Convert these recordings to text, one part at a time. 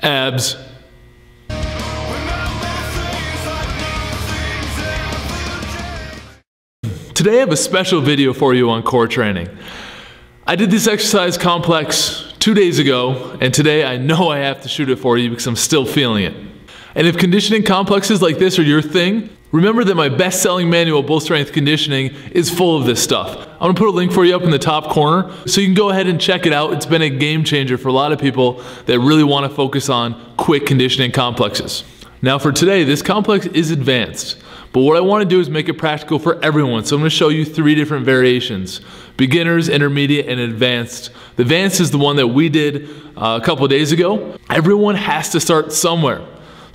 abs. Today I have a special video for you on core training. I did this exercise complex two days ago, and today I know I have to shoot it for you because I'm still feeling it. And if conditioning complexes like this are your thing, remember that my best-selling manual, Bull Strength Conditioning, is full of this stuff. I'm gonna put a link for you up in the top corner so you can go ahead and check it out. It's been a game changer for a lot of people that really wanna focus on quick conditioning complexes. Now for today, this complex is advanced. But what I want to do is make it practical for everyone. So I'm to show you three different variations. Beginners, intermediate, and advanced. The advanced is the one that we did uh, a couple days ago. Everyone has to start somewhere.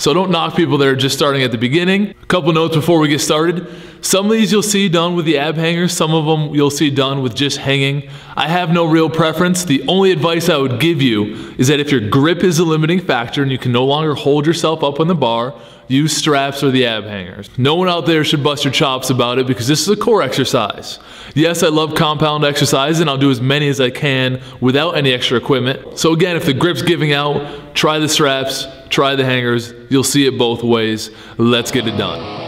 So don't knock people that are just starting at the beginning. A couple notes before we get started. Some of these you'll see done with the ab hangers, some of them you'll see done with just hanging. I have no real preference. The only advice I would give you is that if your grip is a limiting factor and you can no longer hold yourself up on the bar, use straps or the ab hangers. No one out there should bust your chops about it because this is a core exercise. Yes, I love compound exercise and I'll do as many as I can without any extra equipment. So again, if the grip's giving out, try the straps, try the hangers. You'll see it both ways. Let's get it done.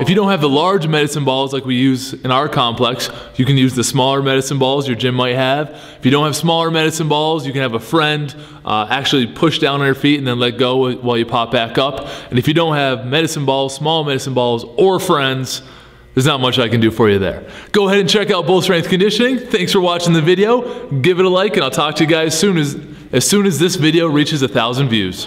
If you don't have the large medicine balls like we use in our complex, you can use the smaller medicine balls your gym might have. If you don't have smaller medicine balls, you can have a friend uh, actually push down on your feet and then let go while you pop back up. And if you don't have medicine balls, small medicine balls, or friends, there's not much I can do for you there. Go ahead and check out Bull Strength Conditioning. Thanks for watching the video. Give it a like and I'll talk to you guys soon as, as soon as this video reaches a thousand views.